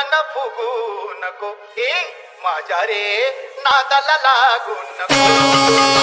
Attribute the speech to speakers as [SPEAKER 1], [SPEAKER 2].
[SPEAKER 1] मन फुगू नको. हे माझ्या रे नादाला लागू नको.